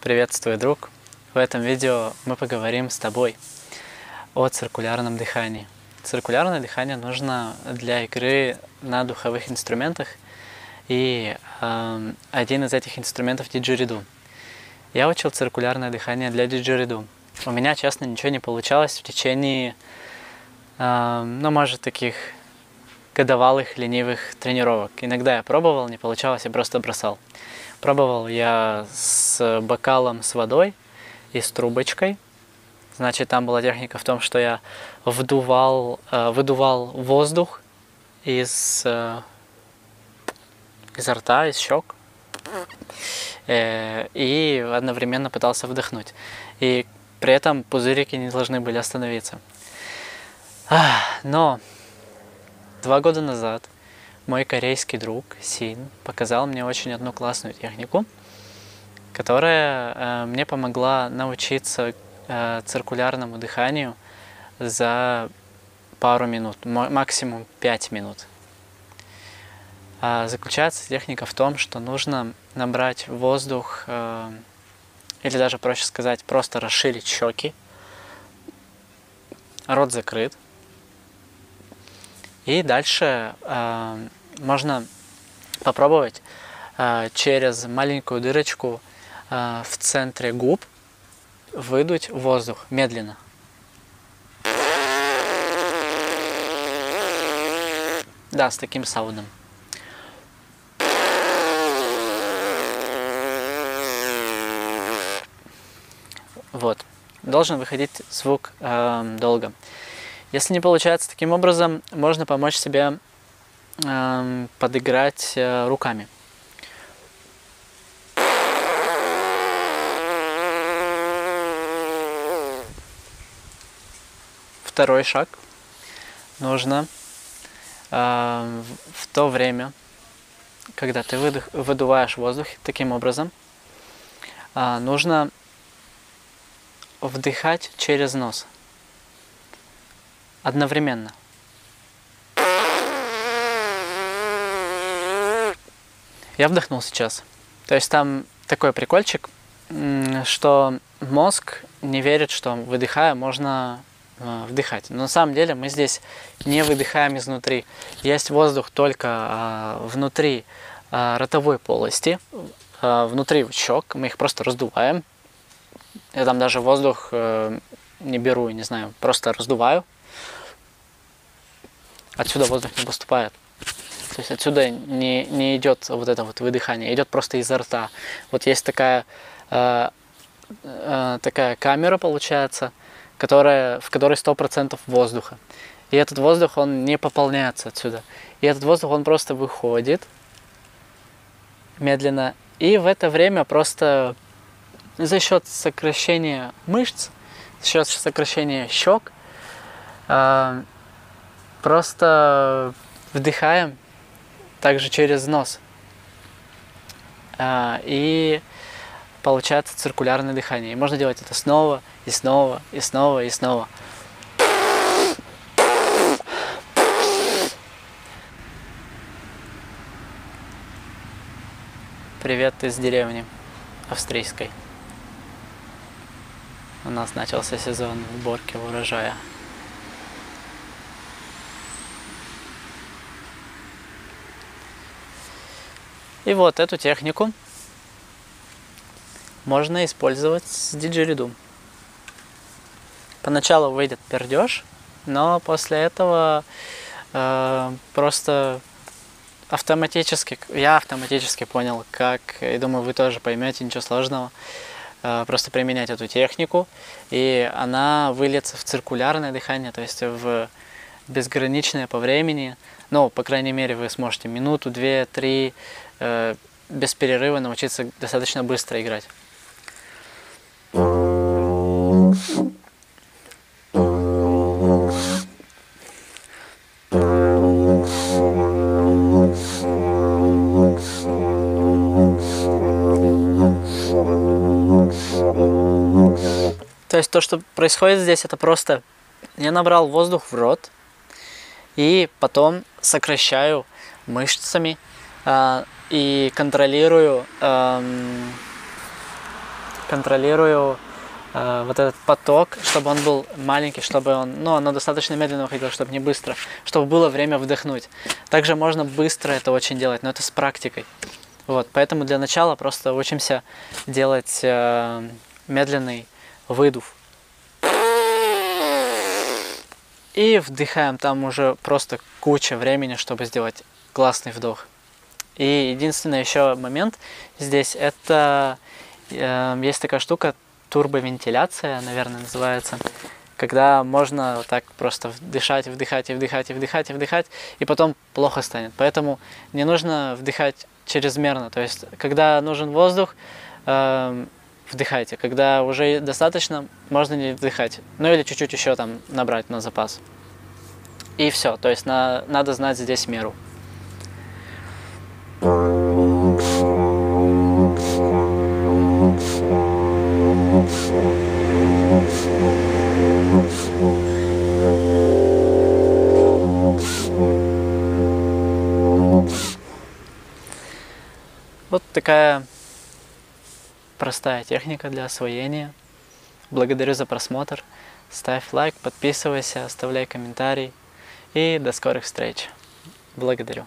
Приветствую, друг! В этом видео мы поговорим с тобой о циркулярном дыхании. Циркулярное дыхание нужно для игры на духовых инструментах, и э, один из этих инструментов диджериду. Я учил циркулярное дыхание для диджериду. У меня, честно, ничего не получалось в течение, э, ну, может, таких годовалых ленивых тренировок. Иногда я пробовал, не получалось, я просто бросал. Пробовал я с бокалом с водой и с трубочкой. Значит, там была техника в том, что я вдувал, э, выдувал воздух из, э, изо рта, из щек. Э, и одновременно пытался вдохнуть. И при этом пузырики не должны были остановиться. Но два года назад мой корейский друг Син показал мне очень одну классную технику, которая э, мне помогла научиться э, циркулярному дыханию за пару минут, максимум 5 минут. А заключается техника в том, что нужно набрать воздух, э, или даже проще сказать, просто расширить щеки, рот закрыт, и дальше э, можно попробовать э, через маленькую дырочку э, в центре губ выдуть воздух медленно. Да, с таким саундом. Вот. Должен выходить звук э, долго. Если не получается таким образом, можно помочь себе э, подыграть э, руками. Второй шаг. Нужно э, в то время, когда ты выдох, выдуваешь воздух таким образом, э, нужно вдыхать через нос одновременно. Я вдохнул сейчас. То есть там такой прикольчик, что мозг не верит, что выдыхая можно э, вдыхать. Но на самом деле мы здесь не выдыхаем изнутри. Есть воздух только а, внутри а, ротовой полости, а, внутри щек. Мы их просто раздуваем. Я там даже воздух э, не беру, не знаю, просто раздуваю отсюда воздух не поступает. То есть отсюда не, не идет вот это вот выдыхание, идет просто изо рта. Вот есть такая, э, э, такая камера, получается, которая, в которой 100% воздуха. И этот воздух, он не пополняется отсюда. И этот воздух, он просто выходит медленно. И в это время просто за счет сокращения мышц, за счет сокращения щек, э, Просто вдыхаем также через нос. А, и получается циркулярное дыхание. И можно делать это снова, и снова, и снова, и снова. Привет из деревни австрийской. У нас начался сезон уборки урожая. И вот эту технику можно использовать с диджериду. Поначалу выйдет пердеж, но после этого э, просто автоматически, я автоматически понял, как, и думаю, вы тоже поймете, ничего сложного, э, просто применять эту технику, и она выльется в циркулярное дыхание, то есть в безграничное по времени, ну, по крайней мере, вы сможете минуту, две, три э, без перерыва научиться достаточно быстро играть. То есть то, что происходит здесь, это просто я набрал воздух в рот и потом сокращаю мышцами и контролирую, эм, контролирую э, вот этот поток, чтобы он был маленький, чтобы он, ну, оно достаточно медленно уходило, чтобы не быстро, чтобы было время вдохнуть. Также можно быстро это очень делать, но это с практикой. Вот, поэтому для начала просто учимся делать э, медленный выдув. И вдыхаем, там уже просто куча времени, чтобы сделать классный вдох. И единственный еще момент здесь, это э, есть такая штука, турбовентиляция, наверное, называется, когда можно вот так просто дышать, вдыхать и вдыхать и вдыхать и вдыхать, и потом плохо станет. Поэтому не нужно вдыхать чрезмерно. То есть, когда нужен воздух, э, вдыхайте. Когда уже достаточно, можно не вдыхать. Ну или чуть-чуть еще там набрать на запас. И все. То есть на, надо знать здесь меру. Вот такая простая техника для освоения. Благодарю за просмотр. Ставь лайк, подписывайся, оставляй комментарий. И до скорых встреч. Благодарю.